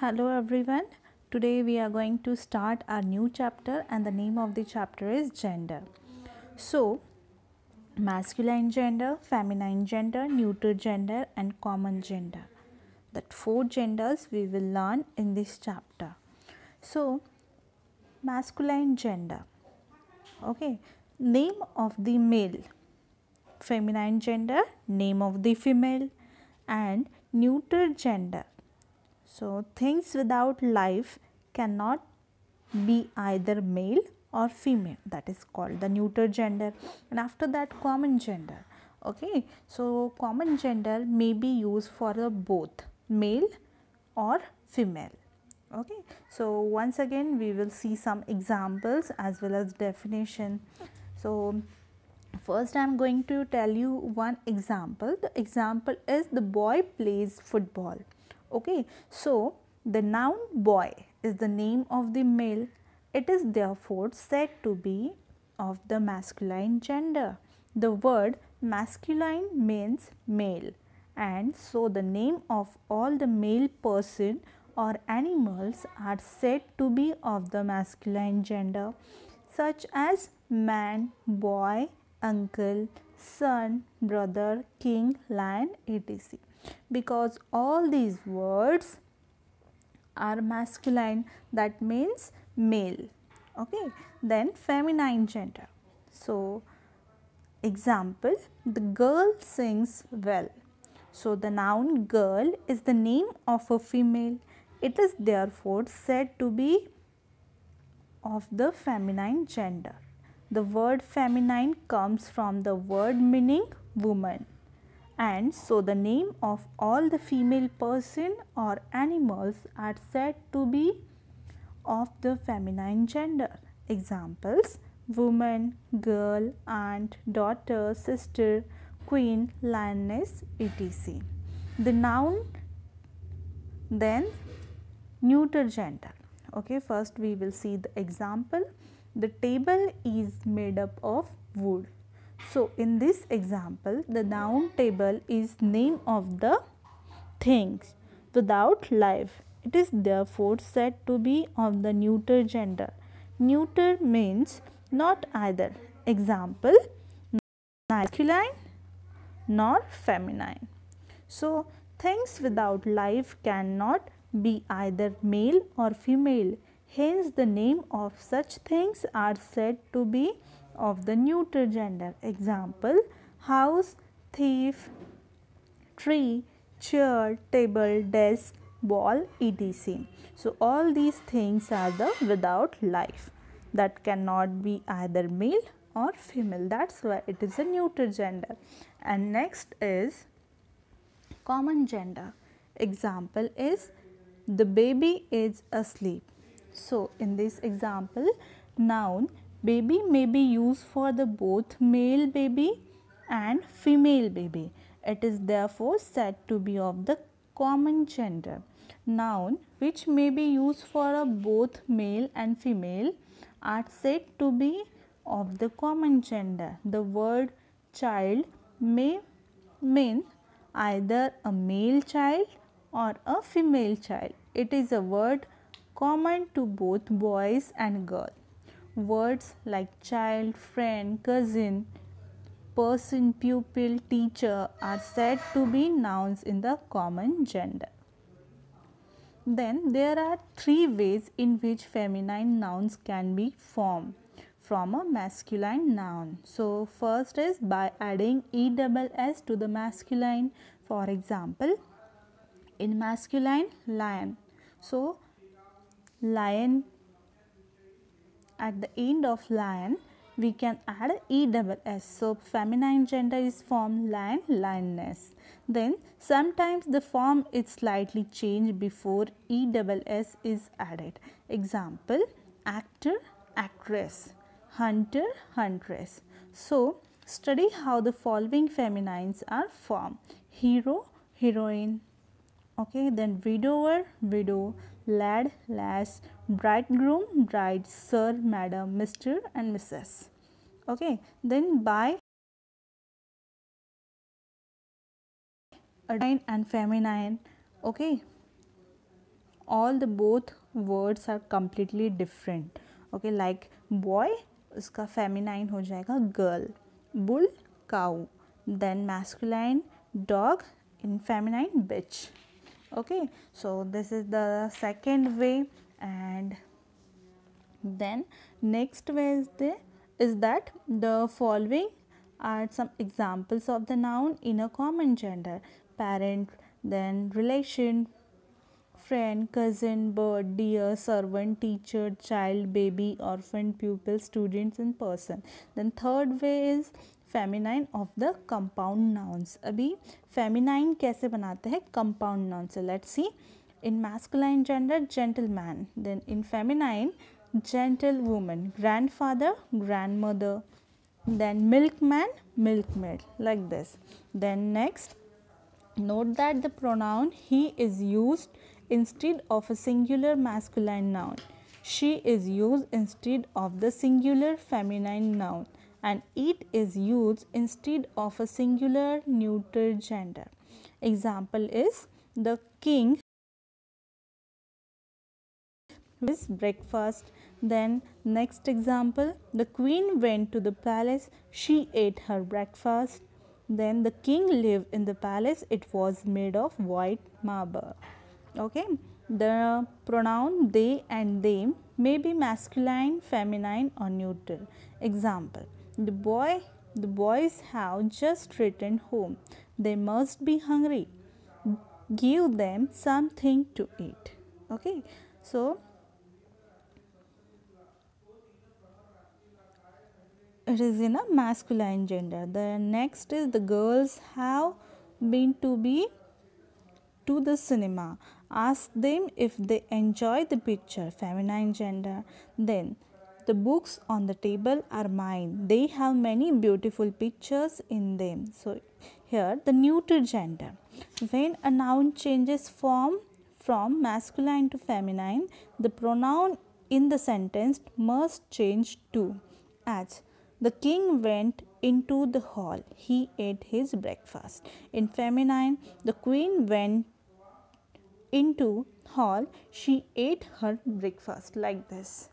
Hello everyone. Today we are going to start our new chapter and the name of the chapter is gender. So, masculine gender, feminine gender, neuter gender and common gender. That four genders we will learn in this chapter. So, masculine gender. Okay. Name of the male. Feminine gender, name of the female and neuter gender so, things without life cannot be either male or female. That is called the neuter gender. And after that common gender. Okay? So common gender may be used for both male or female. Okay? So once again we will see some examples as well as definition. So first i am going to tell you one example. The example is the boy plays football okay so the noun boy is the name of the male. It is therefore said to be of the masculine gender. The word masculine means male. And so the name of all the male person or animals are said to be of the masculine gender. Such as man boy uncle son brother king lion etc. Because all these words are masculine that means male. Okay? Then feminine gender. So example the girl sings well. So the noun girl is the name of a female. It is therefore said to be of the feminine gender the word feminine comes from the word meaning woman and so the name of all the female person or animals are said to be of the feminine gender. Examples woman, girl, aunt, daughter, sister, queen, lioness, etc. The noun then neuter gender. Okay, first we will see the example. The table is made up of wood. So, in this example, the noun table is name of the things without life. It is therefore said to be of the neuter gender. Neuter means not either. Example, masculine nor feminine. So, things without life cannot be either male or female. Hence, the name of such things are said to be of the neuter gender. Example, house, thief, tree, chair, table, desk, ball, etc. So, all these things are the without life that cannot be either male or female. That is why it is a neuter gender. And next is common gender. Example is the baby is asleep. So, in this example, noun Baby may be used for the both male baby and female baby. It is therefore said to be of the common gender. Noun which may be used for a both male and female are said to be of the common gender. The word child may mean either a male child or a female child. It is a word common to both boys and girls. Words like child, friend, cousin, person, pupil, teacher are said to be nouns in the common gender. Then there are three ways in which feminine nouns can be formed from a masculine noun. So, first is by adding ESS to the masculine. For example, in masculine lion. So, lion. At the end of lion we can add e double s. So feminine gender is form lion lioness. Then sometimes the form is slightly changed before e double s is added. Example actor actress. Hunter huntress. So study how the following feminines are formed. Hero heroine. Okay then widower widow lad lass bridegroom bride sir madam mr and mrs okay then by and feminine okay all the both words are completely different okay like boy उसका feminine हो जाएगा girl bull cow then masculine dog in feminine bitch okay so this is the second way and then next way is the is that the following are some examples of the noun in a common gender. Parent then relation friend cousin bird deer servant teacher child baby orphan pupil students and person. Then third way is feminine of the compound nouns अभी feminine कैसे बनाते हैं compound noun से let see in masculine gender gentle man then in feminine gentle woman grandfather grandmother then milkman milkmaid like this then next note that the pronoun he is used instead of a singular masculine noun she is used instead of the singular feminine noun and it is used instead of a singular neuter gender. Example is the king his breakfast. Then next example, the queen went to the palace, she ate her breakfast. Then the king lived in the palace, it was made of white marble. Okay. The pronoun they and them may be masculine, feminine or neutral. Example, the boy, the boys have just returned home. They must be hungry. Give them something to eat. Okay. So, it is in a masculine gender. The next is the girls have been to be to the cinema. Ask them if they enjoy the picture, feminine gender. Then the books on the table are mine. They have many beautiful pictures in them. So, here the neuter gender. When a noun changes form from masculine to feminine, the pronoun in the sentence must change too. As the king went into the hall, he ate his breakfast. In feminine, the queen went into hall, she ate her breakfast like this.